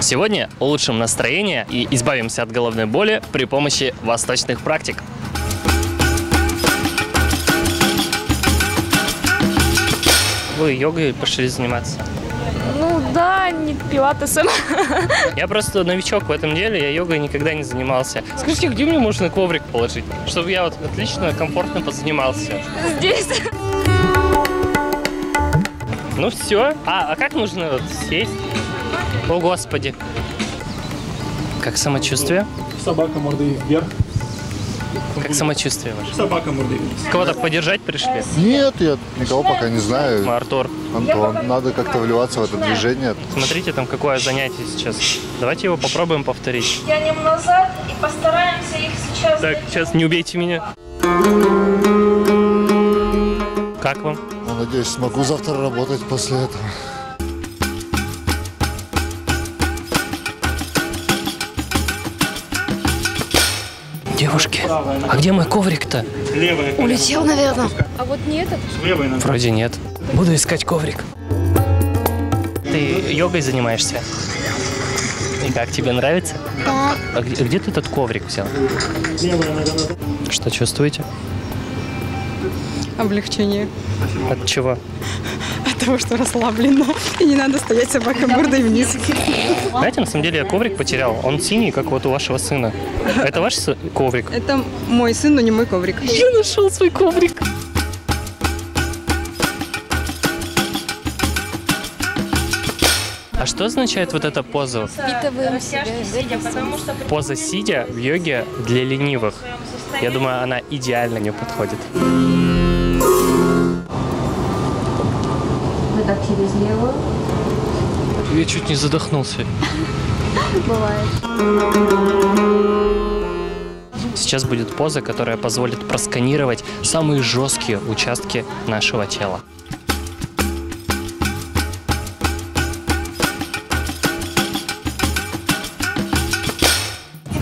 Сегодня улучшим настроение и избавимся от головной боли при помощи восточных практик. Вы йогой пошли заниматься? Ну да, не пилатесом. Я просто новичок в этом деле, я йогой никогда не занимался. Скажите, где мне можно коврик положить, чтобы я вот отлично, комфортно позанимался? Здесь. Ну все. А, а как нужно вот сесть? О, Господи. Как самочувствие? Собака мордой вверх. Как самочувствие ваше? Собака мордой вниз. Кого-то поддержать пришли? Нет, я никого пока не знаю. Артур, Антон, надо как-то вливаться в это движение. смотрите, там какое занятие сейчас. Давайте его попробуем повторить. Тянем назад и постараемся их сейчас... Так, сейчас не убейте меня. Как вам? Надеюсь, смогу завтра работать после этого. Девушки, а где мой коврик-то? Левая. Улетел, наверное. А вот не этот? Вроде нет. Буду искать коврик. Ты йогой занимаешься? И как, тебе нравится? Да. А где, где ты этот коврик взял? Что чувствуете? Облегчение От чего? от того, что расслаблено. И не надо стоять собакой мордой вниз. Знаете, на самом деле я коврик потерял. Он синий, как вот у вашего сына. Это ваш коврик? Это мой сын, но не мой коврик. Я нашел свой коврик. А что означает вот эта поза? Впитываем в себя Поза сидя в йоге для ленивых. Я думаю, она идеально не подходит. Левую. Я чуть не задохнулся. Бывает. Сейчас будет поза, которая позволит просканировать самые жесткие участки нашего тела.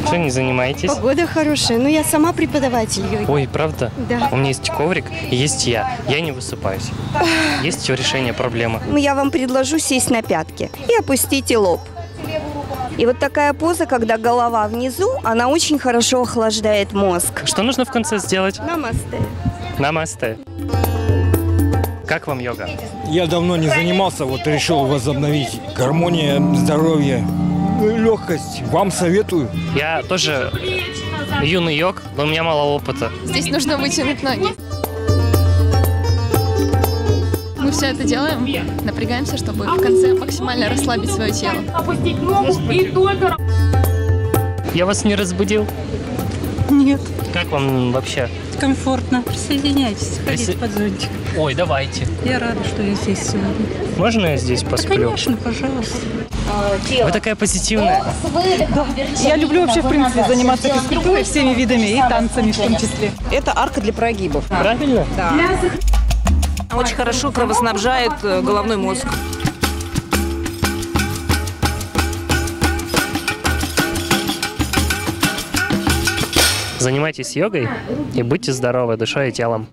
Что не занимаетесь? Погода хорошая, но я сама преподаватель йоги. Ой, правда? Да. У меня есть коврик, и есть я. Я не высыпаюсь. Есть решение проблемы. Я вам предложу сесть на пятки и опустите лоб. И вот такая поза, когда голова внизу, она очень хорошо охлаждает мозг. Что нужно в конце сделать? Намасте. Намасте. Как вам йога? Я давно не занимался, вот решил возобновить. Гармония, здоровье, легкость. Вам советую. Я тоже юный йог, но у меня мало опыта. Здесь нужно вытянуть ноги. Мы все это делаем, напрягаемся, чтобы в конце максимально расслабить свое тело. Я вас не разбудил? Нет, Как вам вообще? комфортно. Присоединяйтесь, ходите под зонтик. Ой, давайте. Я рада, что я здесь сегодня. Можно я здесь посплю? Конечно, пожалуйста. Вы такая позитивная. Я люблю вообще, в принципе, заниматься физкультурой всеми видами и танцами в том числе. Это арка для прогибов. Правильно? Очень хорошо кровоснабжает э, головной мозг. Занимайтесь йогой и будьте здоровы душой и телом.